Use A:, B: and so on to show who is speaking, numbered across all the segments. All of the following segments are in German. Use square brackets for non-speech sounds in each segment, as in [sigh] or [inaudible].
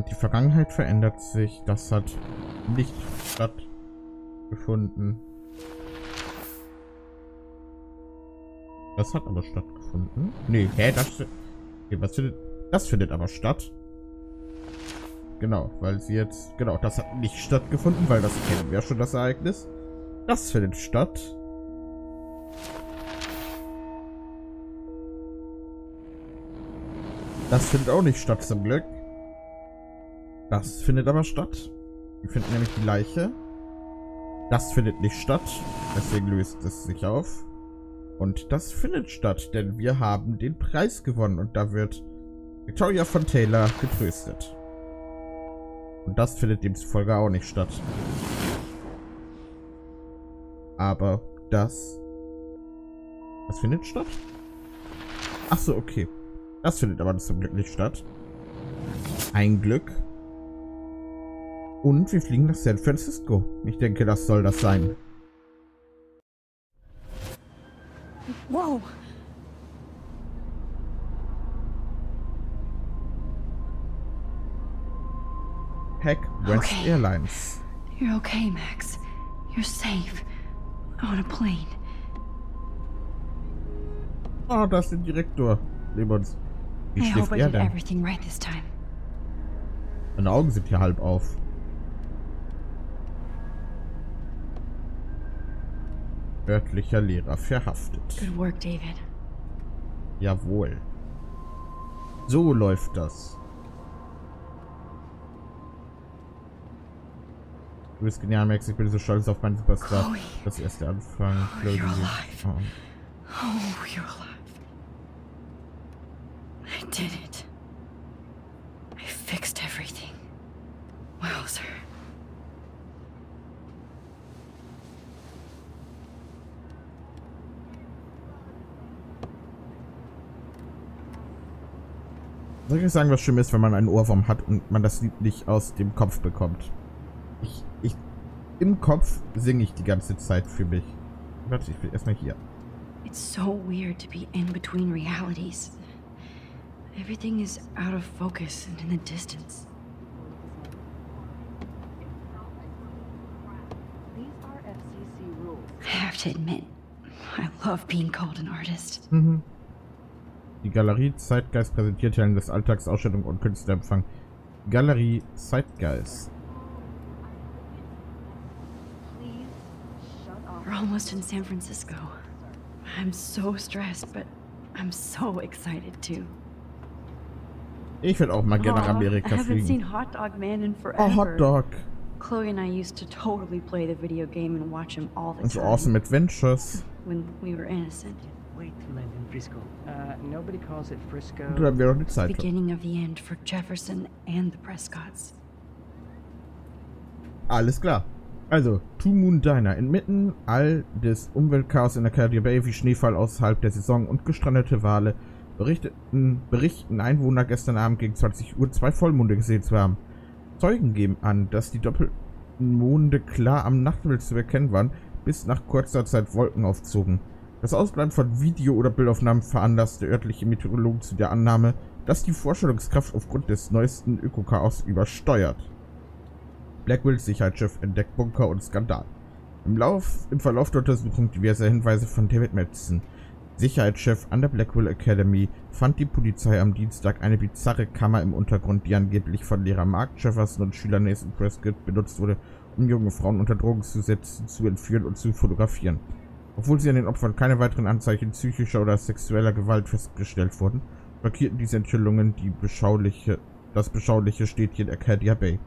A: Und die Vergangenheit verändert sich. Das hat nicht stattgefunden. Das hat aber stattgefunden. Nee, hä? Das, okay, was findet, das findet aber statt. Genau, weil sie jetzt... Genau, das hat nicht stattgefunden, weil das kennen wir schon, das Ereignis. Das findet statt. Das findet auch nicht statt, zum Glück. Das findet aber statt. Wir finden nämlich die Leiche. Das findet nicht statt. Deswegen löst es sich auf. Und das findet statt, denn wir haben den Preis gewonnen. Und da wird Victoria von Taylor getröstet. Und das findet demzufolge auch nicht statt. Aber das... Das findet statt? Ach so, okay. Das findet aber zum Glück nicht statt. Ein Glück. Und wir fliegen nach San Francisco. Ich denke, das soll das sein.
B: Whoa!
A: Heck West
B: Okay.
A: Airlines.
B: You're okay, Max. You're safe. On a plane.
A: Oh, da ist der Direktor. Neben uns. Wie schläft er denn?
B: right.
A: Meine Augen sind hier halb auf. Örtlicher Lehrer verhaftet.
B: Good work, David.
A: Jawohl. So läuft das. Du bist genial, Max. Ich bin so stolz auf meinen Superstar.
B: Chloe.
A: Das erste Anfang.
B: Oh,
A: Chloe,
B: you're alive.
A: Oh.
B: Oh, you're alive. I did it. I fixed everything. Wowzer.
A: Soll ich sagen, was schlimm ist, wenn man einen Ohrwurm hat und man das Lied nicht aus dem Kopf bekommt? Ich, ich, im Kopf singe ich die ganze Zeit für mich. Warte, ich bin erstmal hier.
B: It's so weird to be in between realities. Everything is out of focus and in the distance. I have to admit, I love being called an artist.
A: Mhm. Die Galerie Zeitgeist präsentiert Helden des Alltags, Ausstellung und Künstlerempfang. Galerie Zeitgeist.
B: We're almost in San Francisco. I'm so stressed, but I'm so excited too.
A: Ich will auch mal gerne nach Amerika fliegen.
B: Hot Dog.
A: Oh.
B: Chloe and I used to totally play the video game and watch him all the time
A: Awesome Adventures.
B: when we were innocent.
C: I'm in Frisco. Uh, nobody calls it Frisco.
A: Und da haben wir noch eine Zeit.
B: Beginning of the end for Jefferson and the Prescotts.
A: Alles klar. Also, Two Moon Diner. Inmitten all des Umweltchaos in der Caribbean Bay wie Schneefall außerhalb der Saison und gestrandete Wale berichteten, berichten Einwohner gestern Abend gegen 20 Uhr zwei Vollmonde gesehen zu haben. Zeugen geben an, dass die doppelten Monde klar am Nachthimmel zu erkennen waren, bis nach kurzer Zeit Wolken aufzogen. Das Ausbleiben von Video- oder Bildaufnahmen veranlasste örtliche Meteorologen zu der Annahme, dass die Vorstellungskraft aufgrund des neuesten Ökochaos übersteuert. Blackwills Sicherheitschef entdeckt Bunker und Skandal. Im, Lauf, Im Verlauf der Untersuchung diverser Hinweise von David Madsen, Sicherheitschef an der Blackwell Academy, fand die Polizei am Dienstag eine bizarre Kammer im Untergrund, die angeblich von Lehrer Mark Jefferson und Schüler Nathan Prescott benutzt wurde, um junge Frauen unter Drogen zu setzen, zu entführen und zu fotografieren. Obwohl sie an den Opfern keine weiteren Anzeichen psychischer oder sexueller Gewalt festgestellt wurden, markierten diese Enthüllungen die beschauliche, das beschauliche Städtchen Arcadia Bay.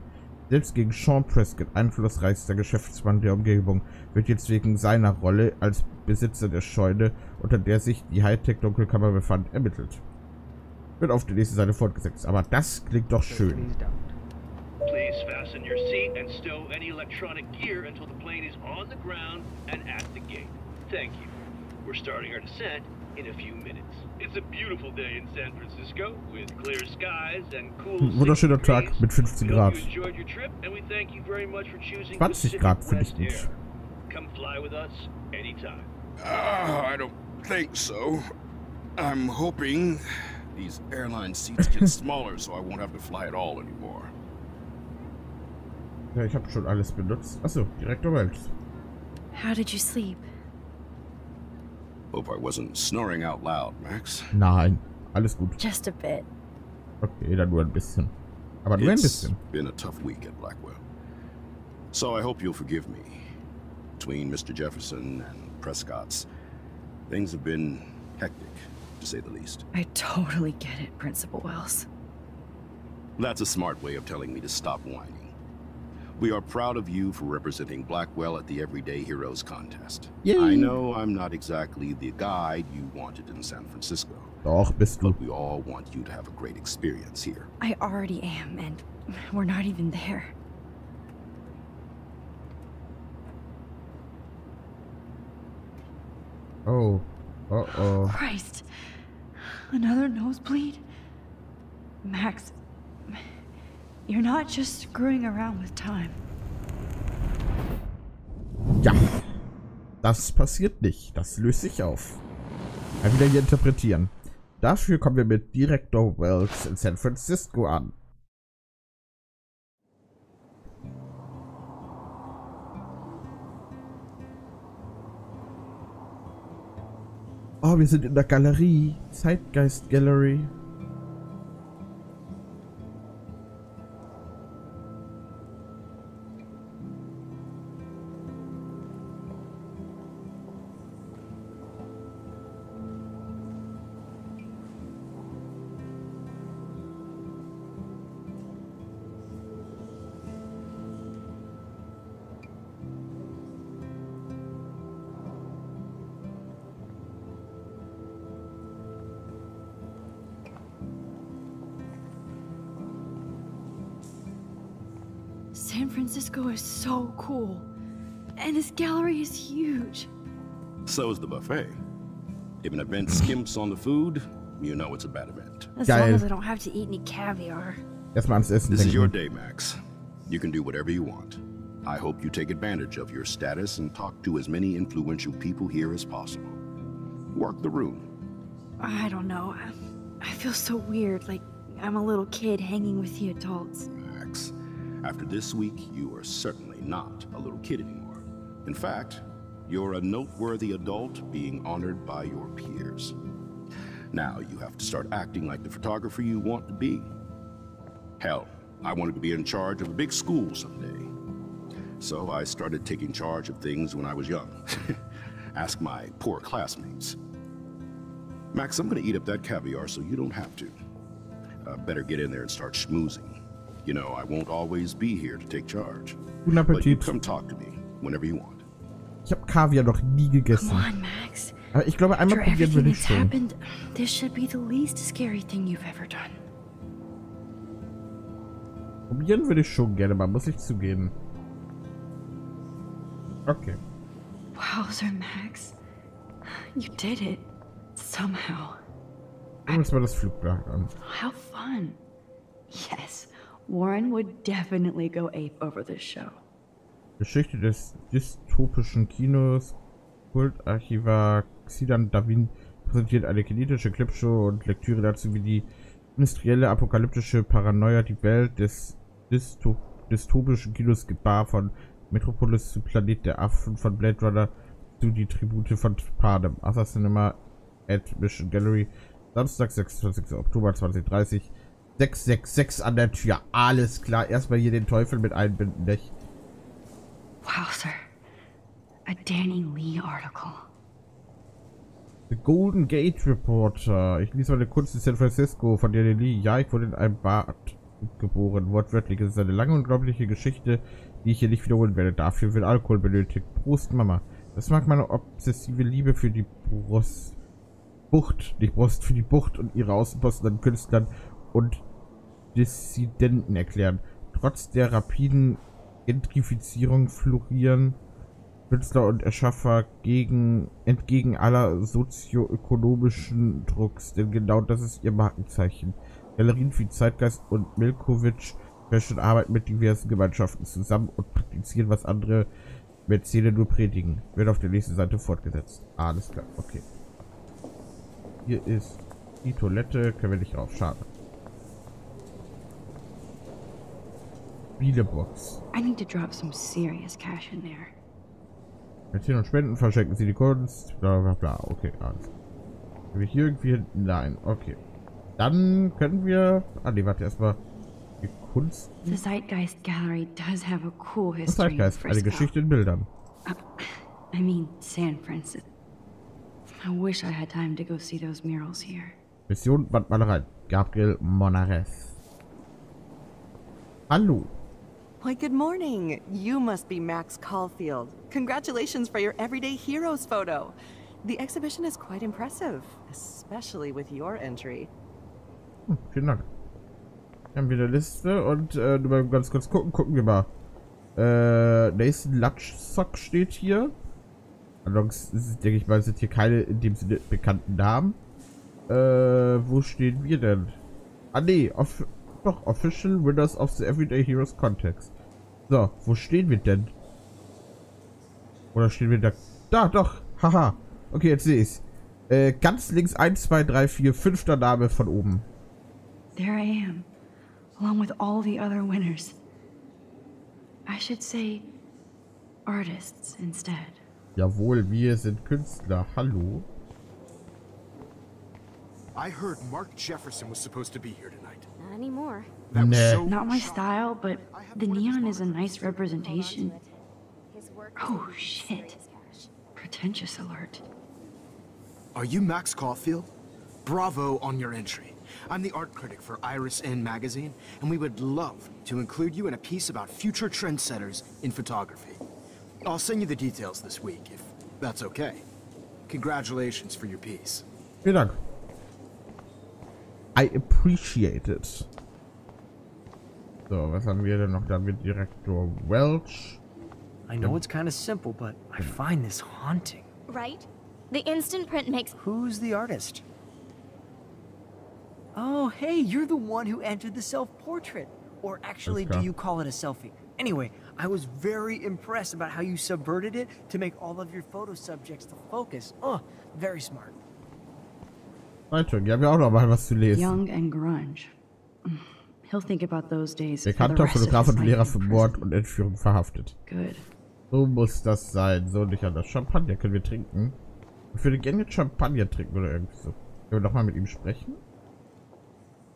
A: Selbst gegen Sean Prescott, einflussreichster Geschäftsmann der Umgebung, wird jetzt wegen seiner Rolle als Besitzer der Scheune, unter der sich die Hightech-Dunkelkammer befand, ermittelt. Wird auf der nächsten Seite fortgesetzt. Aber das klingt doch schön.
C: Please
D: fasten your seat and stow any electronic gear until the plane is on the ground and at the gate. Thank you. We're starting our descent in a few minutes. It's a beautiful day in San Francisco with clear skies and cool.
A: Ein wunderschöner
D: 60
A: Tag
D: degrees.
A: mit 15
D: We hope
A: Grad.
D: You enjoyed your trip and we thank you very much for choosing
A: 20 Grad finde ich gut.
D: Come fly with us anytime.
E: Ah, I don't think so. I'm hoping these airline seats get [laughs] smaller so I won't have to fly at all anymore.
A: Ja, ich habe schon alles benutzt. Achso, Direktor Wells.
B: How did you sleep?
E: Hope I wasn't snoring out loud, Max.
A: Nein, alles gut.
B: Just a bit.
A: Okay, dann nur ein bisschen. Aber nur ein
E: It's
A: bisschen.
E: been a tough week at Blackwell. So I hope you'll forgive me. Between Mr. Jefferson and Prescott's, things have been hectic, to say the least.
B: I totally get it, Principal Wells.
E: That's a smart way of telling me to stop whining. We are proud of you for representing Blackwell at the Everyday Heroes contest.
A: Yay.
E: I know I'm not exactly the guide you wanted in San Francisco,
A: Doch, bist du.
E: but we all want you to have a great experience here.
B: I already am, and we're not even there.
A: Oh. Oh oh.
B: Christ. Another nosebleed? Max, you're not just screwing around with time.
A: Ja. Das passiert nicht. Das löst sich auf. Mal wieder hier interpretieren. Dafür kommen wir mit Direktor Wells in San Francisco an. Oh, wir sind in der Galerie. Zeitgeist Gallery.
B: San Francisco is so cool. And this gallery is huge.
E: So is the buffet. If an event skimps on the food, you know it's a bad event.
B: As
A: Geil.
B: long as I don't have to eat any caviar.
A: Erstmal ans Essen
E: This is your day, Max. You can do whatever you want. I hope you take advantage of your status and talk to as many influential people here as possible. Work the room.
B: I don't know. I, I feel so weird, like I'm a little kid hanging with the adults.
E: After this week, you are certainly not a little kid anymore. In fact, you're a noteworthy adult being honored by your peers. Now you have to start acting like the photographer you want to be. Hell, I wanted to be in charge of a big school someday. So I started taking charge of things when I was young. [laughs] Ask my poor classmates. Max, I'm gonna eat up that caviar so you don't have to. Uh, better get in there and start schmoozing. You know, I won't always be here to take charge.
A: Guten
E: But you
A: Appetit.
E: come talk to me whenever you want.
A: Ich habe Kaviar noch nie
B: Come
A: gegessen.
B: on, Max.
A: Aber ich glaube, einmal probieren würde ich schon.
B: happened, this should be the least scary thing you've ever done.
A: Probieren würde ich schon gerne, mal muss ich zugeben. Okay.
B: Wowzer, Max. You did it. Somehow.
A: Gucken wir uns mal das Flugblatt an.
B: How fun. Yes, Warren would definitely go ape over this show.
A: Geschichte des dystopischen Kinos. Kultarchivar Xidan Davin präsentiert eine kinetische Clipshow und Lektüre dazu, wie die industrielle apokalyptische Paranoia die Welt des Dysto dystopischen Kinos gebar von Metropolis zu Planet der Affen von Blade Runner zu die Tribute von Panem. Assa Cinema at Mission Gallery. Samstag, 26. Oktober 2030. 666 an der Tür. Alles klar. Erstmal hier den Teufel mit einbinden, nicht?
B: Wowzer. A Danny Lee article.
A: The Golden Gate Reporter. Ich lese meine Kunst in San Francisco von Danny Lee. Ja, ich wurde in einem Bad geboren. Wortwörtlich. Es ist eine lange, unglaubliche Geschichte, die ich hier nicht wiederholen werde. Dafür wird Alkohol benötigt. Prost, Mama. Das mag meine obsessive Liebe für die Brust. Bucht, nicht Brust, für die Bucht und ihre Außenposten an Künstlern und Dissidenten erklären. Trotz der rapiden Gentrifizierung florieren Künstler und Erschaffer gegen, entgegen aller sozioökonomischen Drucks, denn genau das ist ihr Markenzeichen. Galerien wie Zeitgeist und Milkovic Fashion arbeiten mit diversen Gemeinschaften zusammen und praktizieren, was andere Mäzene nur predigen. Wird auf der nächsten Seite fortgesetzt. Alles klar, okay. Hier ist die Toilette, können wir nicht rauf, schade. Spielebox.
B: I need to drop some serious cash in there.
A: Erzählen und Spenden, verschenken Sie die Kunst, bla bla bla. Okay, alles. Wir hier irgendwie hinten? Nein, okay. Dann können wir... Ah, nee, warte, erstmal... Die Kunst...
B: The Zeitgeist Gallery does have a cool history
A: Zeitgeist, eine. Geschichte in Bildern.
B: Uh, I mean, San Francisco. I wish I had time to go see those murals here.
A: Mission Wandmalerei. Gabriel Monares. Hallo.
F: Why, good morning. You must be Max Caulfield. Congratulations for your Everyday Heroes photo. The exhibition is quite impressive, especially with your entry.
A: Hm, vielen Dank. Wir haben wieder Liste und äh, nur ganz kurz gucken. Gucken wir mal. Äh, Nathan Latschsock steht hier. Allerdings denke ich mal, sind hier keine in dem Sinne bekannten Namen. Äh, wo stehen wir denn? Ah, nee, off doch, Official Winners of the Everyday Heroes Context. So, wo stehen wir denn? Oder stehen wir da? Da, doch, haha. Okay, jetzt sehe ich's. Äh, ganz links 1, 2, 3, 4, fünfter Name von oben.
B: There I am, along with all the other winners. I should say artists instead.
A: Jawohl, wir sind Künstler. Hallo.
G: I heard Mark Jefferson was supposed to be here tonight.
H: Not anymore.
G: That
A: Nah.
G: so
B: Not my style, but the neon is a nice representation. Oh, shit. Pretentious alert.
G: Are you Max Caulfield? Bravo on your entry. I'm the art critic for Iris N magazine, and we would love to include you in a piece about future trendsetters in photography. I'll send you the details this week, if that's okay. Congratulations for your piece.
A: Vielen Dank. I appreciate it. So, was haben wir denn noch? Da haben Direktor Welch.
C: I know it's kind of simple, but I hm. find this haunting.
H: Right? The instant print makes
C: Who's the artist? Oh, hey, you're the one who entered the self-portrait. Or actually, do you call it a selfie? Anyway, I was very impressed about how you subverted it to make all of your photo subjects the focus. Oh, very smart.
A: Weiter, hier haben wir auch noch mal was zu lesen.
B: Young and grunge. He'll think about those days.
A: Bekannter Fotograf und Lehrer für. Mord und Entführung verhaftet.
B: Good.
A: So muss das sein. So nicht anders. Champagner können wir trinken. Ich würde gerne Champagner trinken oder irgendwie so. Können wir noch mal mit ihm sprechen?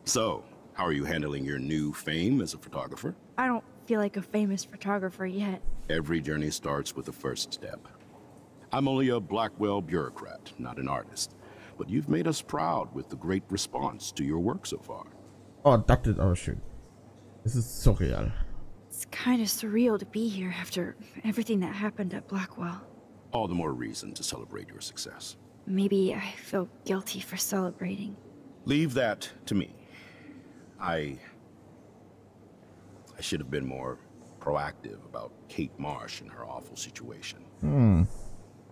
E: So, how are you handling your new fame as a photographer?
I: I don't feel like a famous photographer yet.
E: Every journey starts with the first step. I'm only a Blackwell bureaucrat, not an artist. But you've made us proud with the great response to your work so far.
A: Oh, das ist aber schön. Es ist surreal.
I: It's kind of surreal to be here after everything that happened at Blackwell.
E: All the more reason to celebrate your success.
I: Maybe I feel guilty for celebrating.
E: Leave that to me. I. I should have been more proactive about Kate Marsh and her awful situation. Hmm.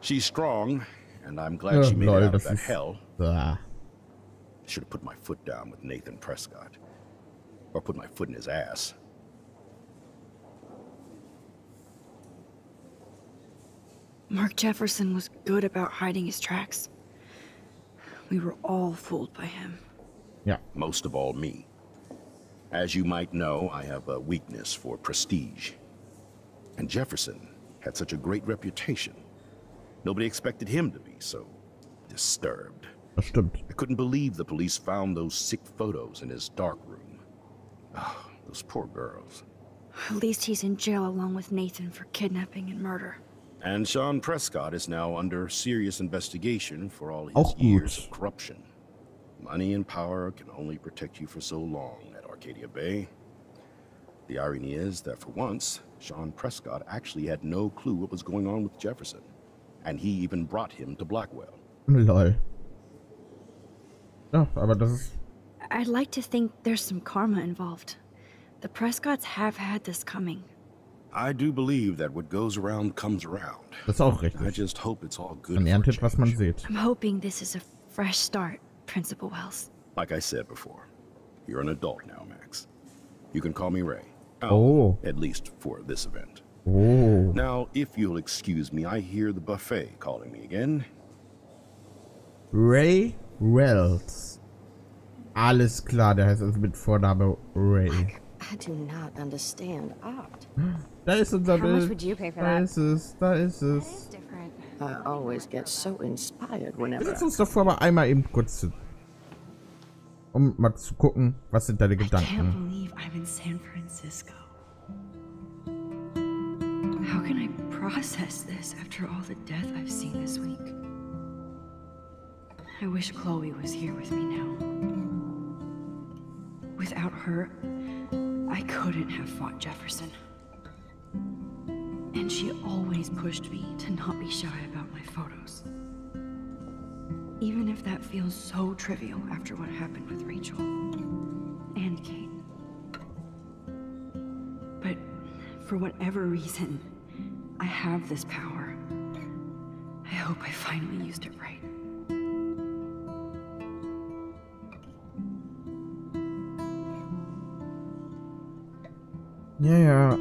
E: She's strong, and I'm glad
A: Ja,
E: she made
A: lol,
E: it out of
A: das
E: that hell.
A: Ah.
E: I should have put my foot down with Nathan Prescott. Or put my foot in his ass.
I: Mark Jefferson was good about hiding his tracks. We were all fooled by him.
A: Yeah.
E: Most of all, me. As you might know, I have a weakness for prestige. And Jefferson had such a great reputation. Nobody expected him to be so disturbed.
A: Das stimmt.
E: I couldn't believe the police found those sick photos in his dark room. Ah, those poor girls.
I: At least he's in jail along with Nathan for kidnapping and murder.
E: And Sean Prescott is now under serious investigation for all his
A: Auch
E: years of corruption. Money and power can only protect you for so long at Arcadia Bay. The irony is that for once, Sean Prescott actually had no clue what was going on with Jefferson. And he even brought him to Blackwell.
A: Lol. Ja, aber das ist...
I: I'd like to think there's some karma involved. The Prescotts have had this coming.
E: I do believe that what goes around comes around.
A: Das ist auch
E: I just hope it's all good.
A: Man
E: for a
A: erntet, was man
E: change.
A: sieht.
I: I'm hoping this is a fresh start, Principal Wells.
E: Like I said before, you're an adult now, Max. You can call me Ray.
A: Oh.
E: At least for this event.
A: Oh.
E: Now, if you'll excuse me, I hear the buffet calling me again.
A: Ray Wells. Alles klar, der heißt also mit Vorname Ray.
F: I do not understand art. [gasps]
A: Da ist unser Bild. Da ist es, da ist es.
H: is different.
F: I always get so inspired
A: Wir
F: whenever.
A: setzen uns davor aber einmal eben kurz zu. Um mal zu gucken, was sind deine
B: I can't
A: Gedanken.
B: believe I'm in San Francisco. How can I process this after all the death I've seen this week? I wish Chloe was here with me now. Without her, I couldn't have fought Jefferson. And she always pushed me to not be shy about my photos. Even if that feels so trivial after what happened with Rachel and Kate. But for whatever reason, I have this power. I hope I finally used it right.
A: Ja, ja.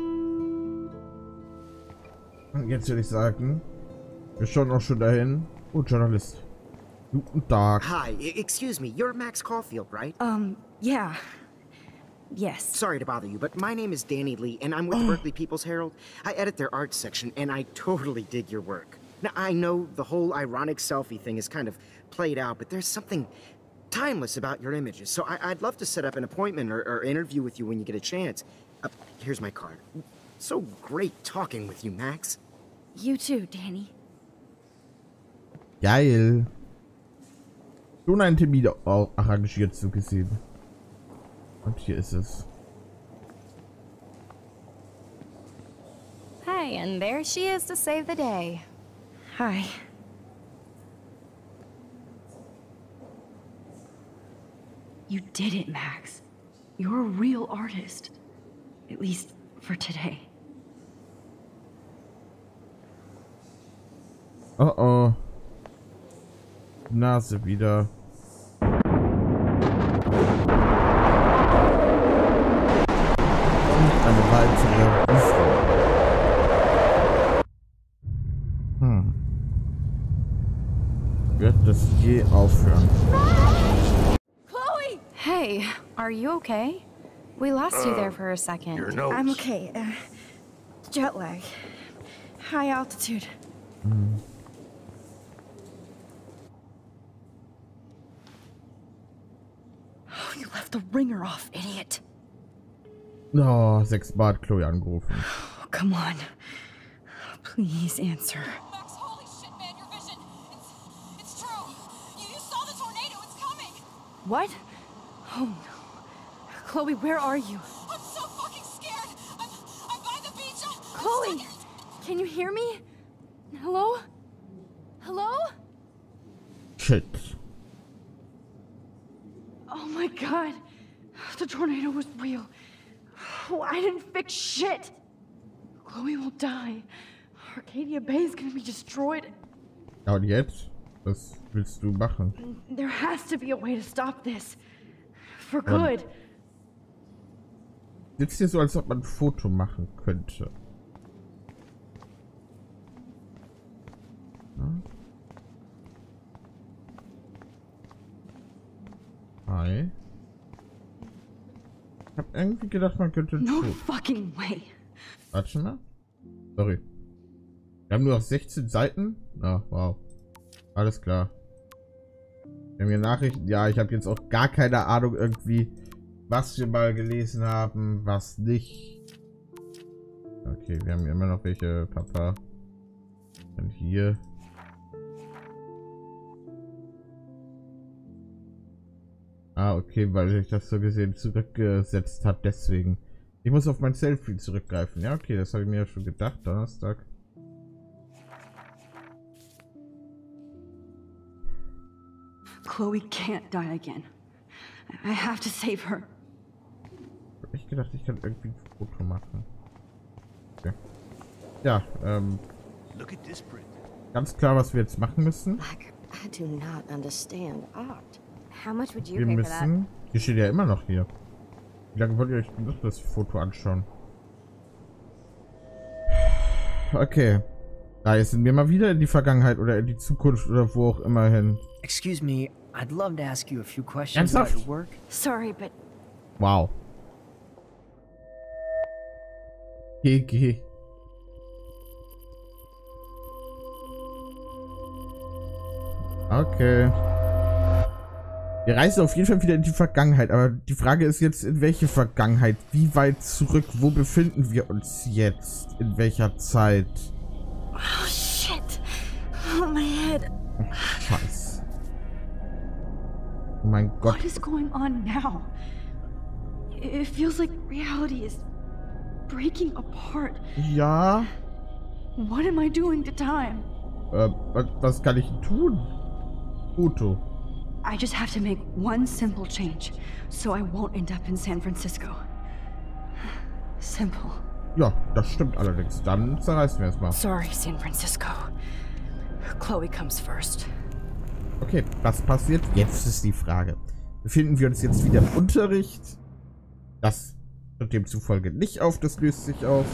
A: Und jetzt würde ich sagen, wir schauen auch schon dahin. Oh, Journalist. Guten Tag.
J: Hi, excuse me. You're Max Caulfield, right?
I: Um, yeah. Yes.
J: Sorry to bother you, but my name is Danny Lee, and I'm with the Berkeley People's Herald. I edit their arts section, and I totally dig your work. Now, I know the whole ironic selfie thing is kind of played out, but there's something timeless about your images. So I- I'd love to set up an appointment or, or interview with you when you get a chance. Uh, here's my card. So great talking with you, Max.
I: You too, Danny.
A: Geil. Schon einen Termin auch arrangiert so gesehen. Und hier ist es.
H: Hi, and there she is to save the day.
I: Hi.
B: You did it, Max. You're a real artist. At least for today.
A: Uh oh. Nase wieder. Wird das je aufhören?
I: Chloe!
H: Hey, are you okay? We lost you there for a second.
K: Your notes.
I: I'm okay. Uh, jet lag. High altitude. Oh, you left the ringer off, idiot.
A: Oh, sechsmal hat Chloe angerufen.
I: Oh, [sighs] come on. Please answer. What? Oh no. Chloe, where are you?
L: I'm so fucking scared. I'm, I'm by the beach. I'm, I'm
I: Chloe! Can you hear me? Hello? Hello?
A: Shit.
I: Oh my god. The tornado was real. Oh, I didn't fix shit. Chloe will die. Arcadia Bay is gonna be destroyed.
A: Ja, und jetzt? Was willst du machen?
I: There has to be a way to stop this. For good.
A: Sitzt hier so, als ob man ein Foto machen könnte. Hi. Ich hab irgendwie gedacht, man könnte
I: No fucking way.
A: Warte mal. Sorry. Wir haben nur noch 16 Seiten? Ah, wow. Alles klar. Wir haben hier Nachrichten. Ja, ich habe jetzt auch gar keine Ahnung irgendwie, was wir mal gelesen haben, was nicht. Okay, wir haben hier immer noch welche, Papa. Und hier. Ah, okay, weil sich das so gesehen zurückgesetzt hat, deswegen. Ich muss auf mein Selfie zurückgreifen. Ja, okay, das habe ich mir ja schon gedacht, Donnerstag.
B: Chloe can't die again. I have to save her.
A: Ich gedacht, ich kann irgendwie ein Foto machen. Okay. Ja, ähm,
D: Look at this print.
A: ganz klar, was wir jetzt machen müssen.
F: Like, I do not understand art.
H: How much would you
A: Wir
H: pay for that?
A: müssen... Hier steht ja immer noch hier. Wie lange wollt ihr euch noch das Foto anschauen? Okay. Da jetzt sind wir mal wieder in die Vergangenheit oder in die Zukunft oder wo auch immer hin.
C: Excuse me, I'd love to ask you a few questions about your work.
I: Sorry, but
A: Wow. GG. Okay. Wir reisen auf jeden Fall wieder in die Vergangenheit, aber die Frage ist jetzt, in welche Vergangenheit? Wie weit zurück? Wo befinden wir uns jetzt? In welcher Zeit?
B: Oh, shit. Oh, my head.
A: Scheiße. Oh mein Gott.
B: What is going on now? It feels like reality is breaking apart.
A: Ja.
B: What am I doing to time?
A: Äh, was, kann ich tun? Uto.
B: I just have to make one simple change, so I won't end up in San Francisco. Simple.
A: Ja, das stimmt allerdings. Dann zerreißen wir es mal.
B: Sorry, San Francisco. Chloe comes first.
A: Okay, was passiert? Jetzt ist die Frage. Befinden wir uns jetzt wieder im Unterricht? Das wird demzufolge nicht auf, das löst sich auf.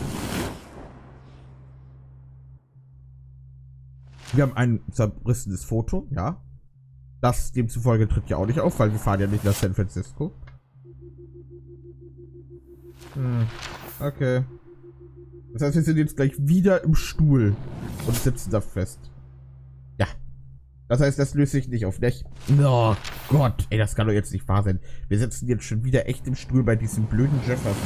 A: Wir haben ein zerrissenes Foto, ja. Das demzufolge tritt ja auch nicht auf, weil wir fahren ja nicht nach San Francisco. Hm, okay. Das heißt, wir sind jetzt gleich wieder im Stuhl und sitzen da fest. Das heißt, das löst sich nicht auf, nicht? Oh Gott, ey, das kann doch jetzt nicht wahr sein. Wir sitzen jetzt schon wieder echt im Stuhl bei diesem blöden Jefferson.